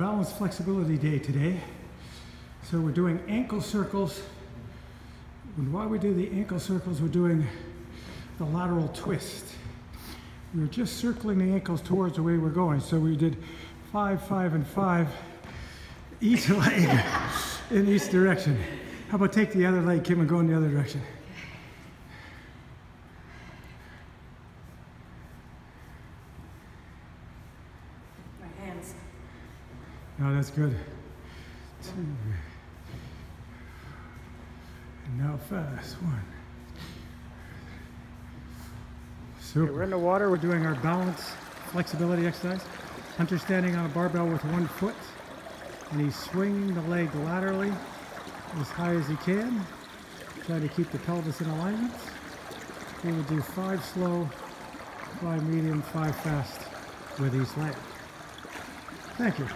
balance flexibility day today. So we're doing ankle circles. And while we do the ankle circles, we're doing the lateral twist. We're just circling the ankles towards the way we're going. So we did five, five, and five, each leg in each direction. How about take the other leg, Kim, and go in the other direction? My hands. No, that's good. Two. And now fast. One. Super. we're in the water. We're doing our balance flexibility exercise. Hunter standing on a barbell with one foot. And he's swinging the leg laterally as high as he can. Trying to keep the pelvis in alignment. We will do five slow, five medium, five fast with each leg. Thank you.